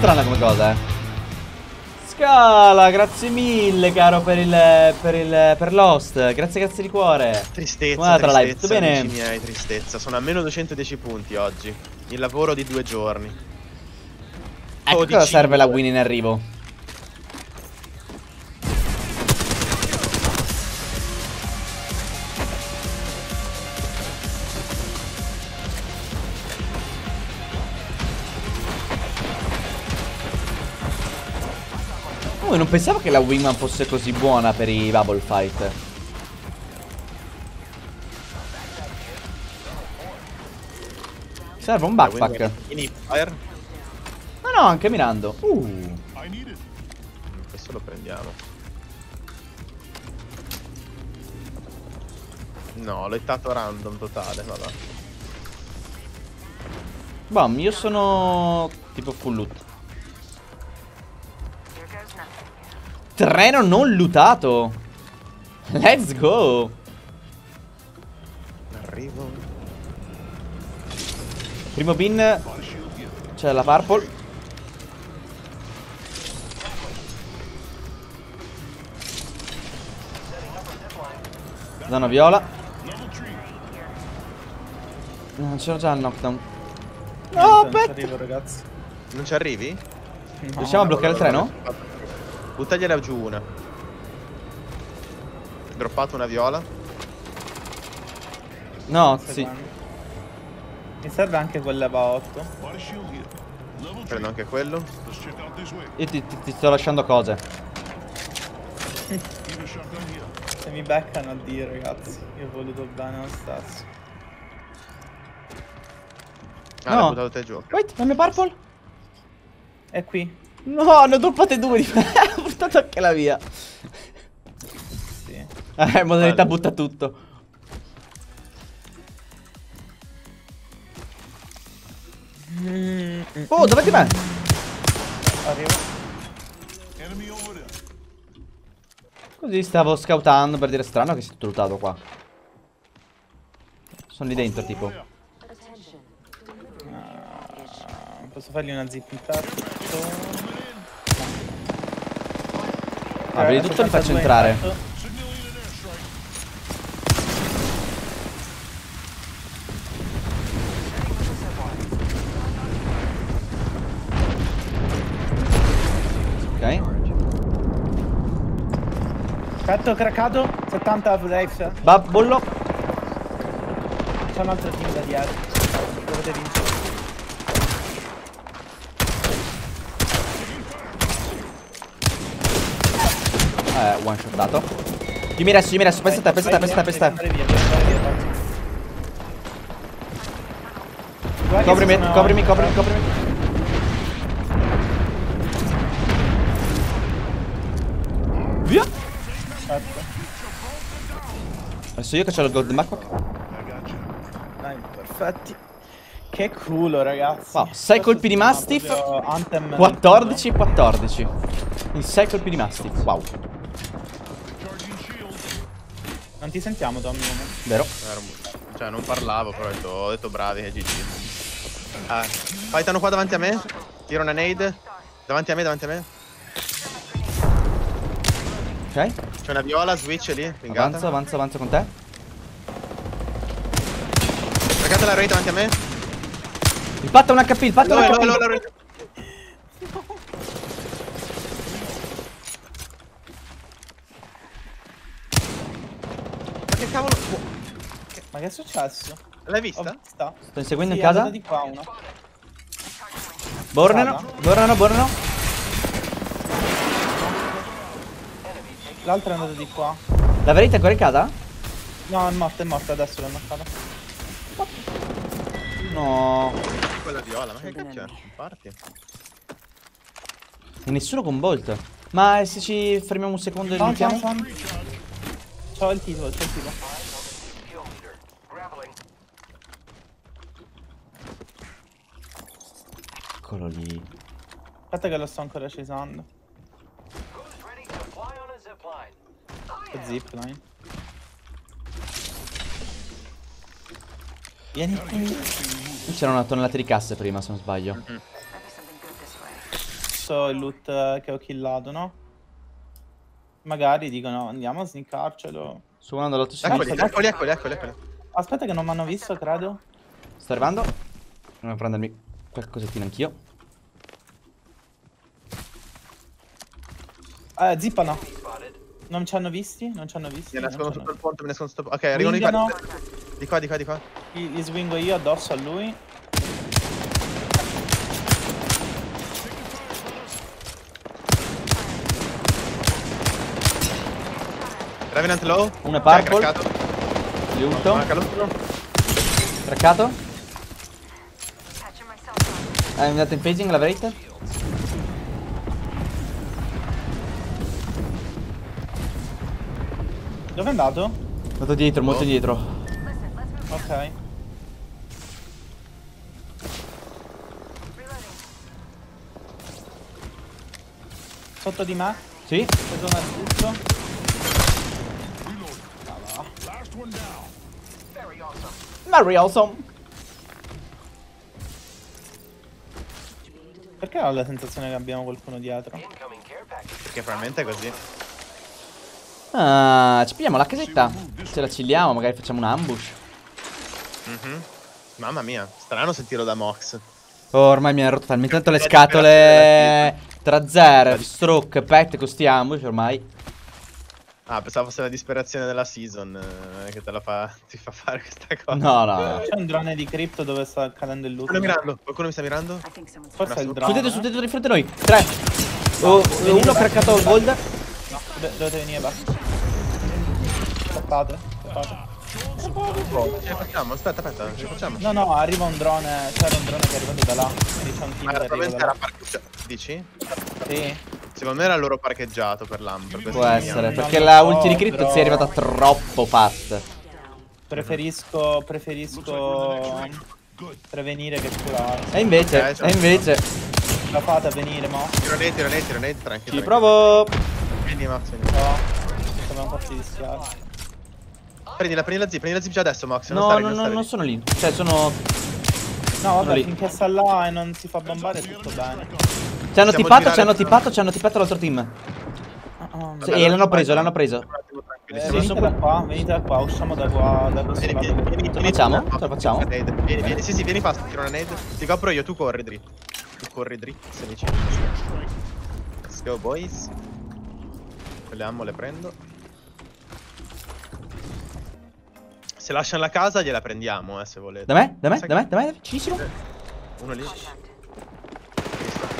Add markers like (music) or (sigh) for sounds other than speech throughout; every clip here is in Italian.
strana come cosa, eh. Scala, grazie mille, caro, per il. per il. per l'host. Grazie, grazie di cuore. Tristezza, Guarda la live, tristezza, tutto bene? miei, tristezza. Sono a meno 210 punti oggi. Il lavoro di due giorni. Ecco cosa serve la win in arrivo. Pensavo che la wingman fosse così buona per i bubble fight. Serve un backpack. Ma no, anche mirando. Uh. Questo lo prendiamo. No, l'ho ittato random totale, vabbè. Bam, io sono tipo full loot. Treno non lootato. Let's go. Arrivo. Primo bin. C'è la purple. Zona viola. No, c'era già il knockdown. No, Non ci aspetta. arrivo, ragazzi. Non ci arrivi? No. Riusciamo a bloccare il treno? Buttagliela giù una. Droppato una viola. No, Stai sì. Mi serve anche quel leva 8. Prendo anche quello. Io ti, ti- ti sto lasciando cose. Se mi beccano addio ragazzi. Io ho voluto bene lo stesso. Ah, No. l'ho buttato te giù. Wait, la mia purple? È qui. No, ne ho droppate due di Ho (laughs) portato anche la via. Sì. Eh, modalità Vale. butta tutto. Oh, davanti a me. Arrivo. Così stavo scoutando per dire strano che si è tutto qua. Sono lì dentro, tipo. Ah, posso fargli una zip Ah, vedi tutto li faccio entrare. Ok. Catto craccato, 70 life. Va, bollo. C'è un altro team da dietro. Dovete vincere. Eh, one shot dato. Io mi resto, io mi resto. Pensa te, pensa te, pensa te, pensa te. Coprimi, coprimi, coprimi, coprimi. Via. Adesso io che ho il golden backpack. Dai, perfetti. Che culo, ragazzi. Wow, sei Questo colpi di Mastiff, proprio Anthem 14 e 14. In 6 colpi di Mastiff. Wow. Non ti sentiamo, Tommy. Vero? Cioè, non parlavo, però ho detto, ho detto bravi e GG. Ah, fightano qua davanti a me. Tiro una nade. Davanti a me, davanti a me. Ok. C'è una viola, switch lì, pingata. Avanza, avanza, avanza con te. Cagate la raid davanti a me. Il patto è un HP, il patto è un HP. dove, dove, dove? Ma che cavolo? Ma che è successo? L'hai vista? vista. Sto inseguendo Sì, in casa. di qua uno. Bornano, bornano, bornano. L'altro è andato di qua. La verità è ancora in casa? No, è morto, è morto, adesso l'ho ammazzato. No. Quella viola, ma che cacchio è? Parti. E nessuno con Bolt. Ma se ci fermiamo un secondo e iniziamo? sound. C'ho il titolo, c'ho il titolo. Eccolo lì. Aspetta che lo sto ancora cesando. Zipline. Vieni qui. C'era una tonnellata di casse prima, se non sbaglio. visto il loot eh, che ho killato, no? Magari dicono andiamo a sniccarcelo. Suonando l'8 Eccoli, sinistra. eccoli, eccoli, eccoli, eccoli. Aspetta che non mi hanno visto, credo. Sto arrivando. Devo prendermi qualche cosettina anch'io. Eh, zippano. Non ci hanno visti? Non ci hanno visti? Mi ci sotto il ponte, mi nascondo sotto... Ok, arrivano di qua. Di qua, di qua, di qua. Gli swingo io addosso a lui. Revenant low. Uno è Cioè, purple. craccato. Li ulto. Up. Hai andato in phasing la Wraith? Dove è andato? Molto dietro, molto Oh. dietro. Listen, let's move. Ok. Sotto di me. Sì. Preso un assist. Very awesome. Perché ho la sensazione che abbiamo qualcuno dietro? Perché probabilmente è così. Ah, ci pigliamo la casetta. Ce la chilliamo, magari facciamo un ambush. Mhm. Mamma mia, strano sentirlo da Mox. Oh, ormai mi hanno rotto talmente tanto le scatole. Tra Zer, Stroke, Pet, con sti ambush ormai. Ah, pensavo fosse la disperazione della season eh, che te la fa, (laughs) ti fa fare questa cosa. No, no, no. C'è un drone di crypto dove sta cadendo il loot. Stanno mirando, qualcuno mi sta mirando? Forse è il drone. Sul tetto, eh? sul tetto di fronte a noi. Tre. Oh, uno craccato il gold. No, do- dovete venire. Scappate, scappate. Oh, ce la facciamo? Aspetta, aspetta, ce la facciamo. No, no, arriva un drone. C'era un drone che è arrivato da là. Quindi c'è un team Ma che arriva da era là. Dici? Sì. Secondo me era il loro parcheggiato per l'AM. Per questo Può essere, non perché la ulti di crypto però- si è arrivata troppo fast. Preferisco, preferisco prevenire che curare. E invece, cioè- e invece. La fate a venire, mo? Tironate, tironate, tironate, tranquillo. Ci provo. Vieni, Max, vieni. No. Siamo farci rischiare. Prendila, prendi la zip, prendi la zip già adesso, Max. non No, stare no, no, non lì. sono lì. Cioè, sono. No, vabbè, finché sta là e non si fa bombare tutto bene. Ci hanno tippato, ci hanno tippato, ci hanno tippato l'altro team. Ah. Sì, e l'hanno preso, l'hanno preso. Eh, siamo venite da qua, venite da qua, usciamo da qua, da questo Vieni, vieni, vieni, vieni, facciamo? vieni, Ce la facciamo? Vieni, vieni, sì, sì, vieni fast, tiro una nade. Ti copro io, tu corri dritto. Tu corri dritto, se mi c'è. Let's go, boys. Le ammo le prendo. Se lasciano la casa gliela prendiamo, eh, se volete. Da me? Da me? Da me? Da me? Vicissimo? Uno lì.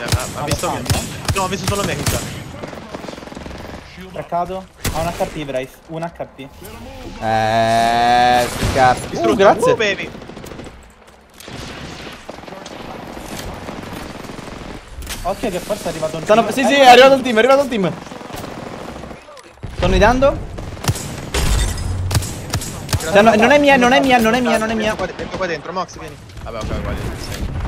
Ha, ha visto me? No, ha visto solo me, chissà. Traccato? Ha un HP, Brave. Un HP. Eh. Cazzo. Uh, Distrutto. grazie. Uh, baby. Occhio che forse è arrivato un Stanno... team. Sì, sì, è arrivato il team, è arrivato il team. Sto nidando? Cioè, no, non è mia, non è mia, non è mia, non è mia. Dentro qua, dentro qua dentro, Mox, vieni. Vabbè, ok, qua dentro.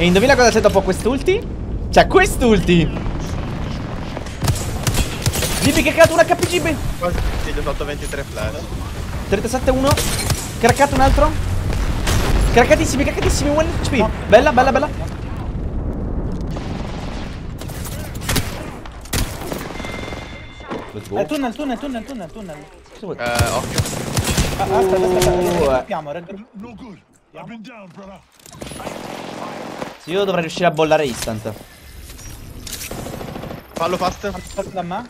E indovina cosa c'è dopo quest'ulti? C'è quest'ulti. Gibi che ha creato un HPGB. Quasi sì, gli ho tolto 23 flash. 37 1 Craccato un altro Craccatissimi, craccatissimi 1 HP Bella, bella, bella Let's go Eh, tunnel, tunnel, tunnel, tunnel, tunnel. Eh, occhio. Ah, aspetta, aspetta, Uh, raggruppiamo, raggruppiamo. No good. I've been down, brother. Io dovrei riuscire a bollare instant Fallo fast. Da me.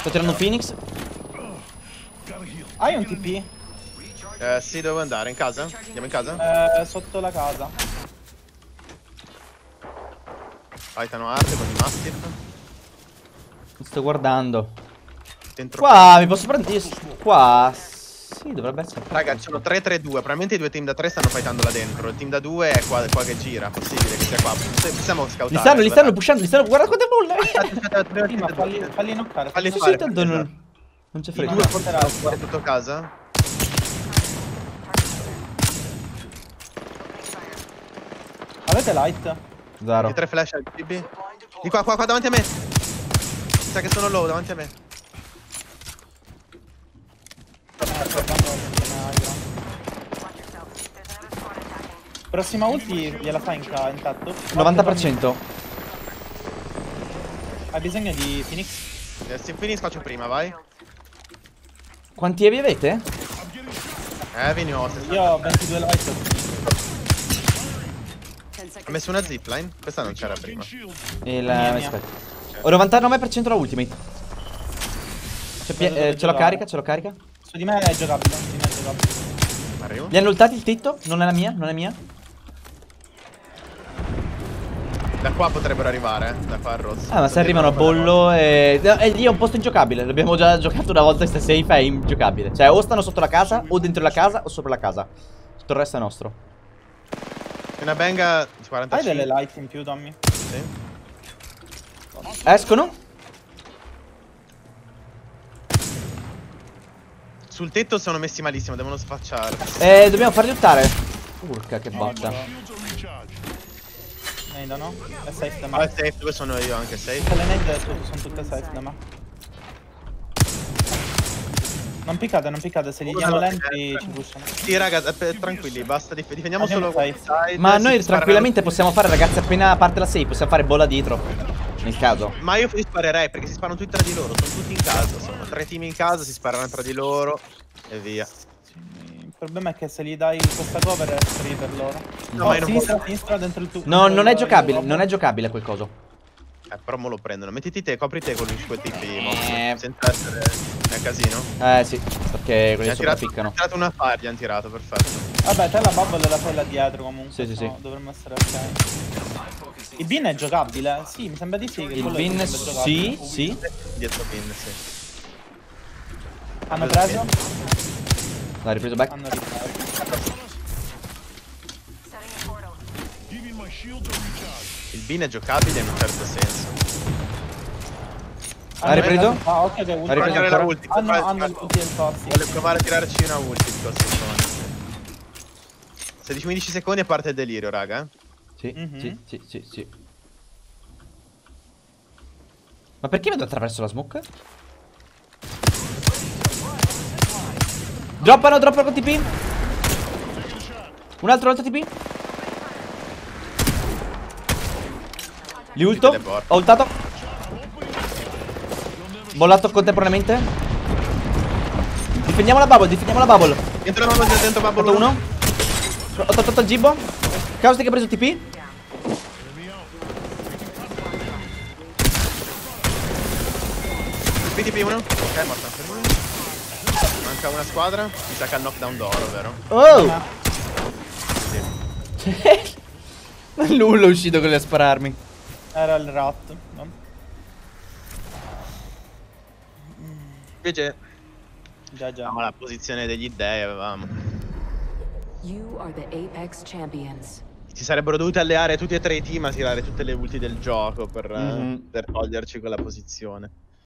Sto tirando un Phoenix Hai un TP? Eh, sì, dove andare? In casa? Andiamo in casa? Eh, sotto la casa. Fightano hard con i mastiff. Sto guardando Dentro. Qua, mi posso prendere Qua Sì, dovrebbe essere Raga, ci sono 3-3-2. Probabilmente i due team da 3 stanno fightando là dentro. Il team da 2 è qua, qua che gira. Possibile che sia qua. Possiamo scoutare. Li stanno, li stanno pushando, li stanno Guarda quante bolle falli, knockare. Falli Sì, fare, sì, tanto non Non c'è fretta due forse no, sono sotto casa. Avete light? Zero I tre flash al BB. Di qua, qua, qua davanti a me. Mi sa che sono low davanti a me. Prossima ulti gliela fai in ca- intatto? 90%. Hai bisogno di Phoenix? Eh, Se finisco faccio prima, vai. Quanti evi avete? Eh, vieni ho 60. Io ho 22 light. Ho messo una zipline. Questa non c'era prima. Mia, mia. aspetta. Ho 99% la ultimate. C'è eh, ce l'ho carica, ce l'ho carica. Su di me è giocabile, su di me è giocabile. Arrivo. Gli hanno ultati il tetto? Non è la mia, non è mia. Da qua potrebbero arrivare, eh. Da qua al rosso. Ah, ma se arrivano a bollo e... E lì è un posto ingiocabile. L'abbiamo già giocato una volta, sta safe è ingiocabile. Cioè, o stanno sotto la casa, o dentro la casa, o sopra la casa. Tutto il resto è nostro. Una benga di Hai 45. delle light in più, Tommy? Sì. Escono? Sul tetto sono messi malissimo, devono sfacciare. Eh, dobbiamo farli ultare. Urca, che botta. Nade, no? È safe da Ma è me. safe, dove sono io anche safe. Tutte le nade sono tutte safe da me. Non piccate, non piccate, se li Uno diamo lenti sinistra. ci pushano. Sì, raga, eh, tranquilli, basta dif- difendiamo Andiamo solo safe. side, Ma noi tranquillamente possiamo fare, ragazzi, appena parte la safe, possiamo fare bolla dietro. Nel caso. Ma io li sparerei perché si sparano tutti tra di loro, sono tutti in casa, sono tre team in casa, si sparano tra di loro e via. Il problema è che se gli dai questa cover è free per loro. No, non sinistra, posso- sinistra dentro il tuo. No, non è il- giocabile, il- non è giocabile quel coso. Eh, però mo lo prendono. Mettiti te, copri te con quei tipi, mo, Eh. senza essere è casino. Eh sì, perché quelli ha sopra tirato, piccano. ha tirato una fire, gli hanno tirato, perfetto. Vabbè, te la bubble la fai là dietro comunque. Sì, sì, sì. Dovremmo essere ok. Il bin è giocabile? Sì, mi sembra di sì. Che Il bin giocabile. sì, sì. Dietro pin, sì. Hanno preso? L'ha ripreso back. Hanno ripreso. Il bin è giocabile in un certo senso. Ha ripreso? Ah, ok, ok. Ha ripreso ancora? la ulti, Hanno, hanno il. Vuole provare a tirarci una ulti costo. 16-15 secondi e parte il delirio, raga. eh. Sì, Mhm. sì, sì, sì, sì. Ma perché vedo attraverso la smoke? Droppano, droppano con TP. Un altro, un altro TP. Li ulto. Ho ultato. Bollato contemporaneamente. Difendiamo la bubble, difendiamo la bubble. Dentro la bubble, dentro bubble uno. Ho tolto il gibbo. Caustic ha preso TP. PTP uno. Ok, morto anche lui. Manca una squadra. Mi sa che ha il knockdown d'oro, vero? Oh! Sì. (laughs) Nulla è uscito con le a spararmi. Era il rat. no? Invece Già, già. avevamo la posizione degli dei, avevamo. Si sarebbero dovuti alleare tutti e tre i team a tirare tutte le ulti del gioco per, eh, Mhm. per toglierci quella posizione.